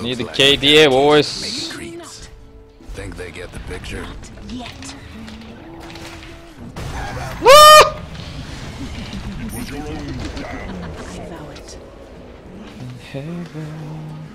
Need the KDA, boys. Think they get the picture? Yet. Ah! Heaven.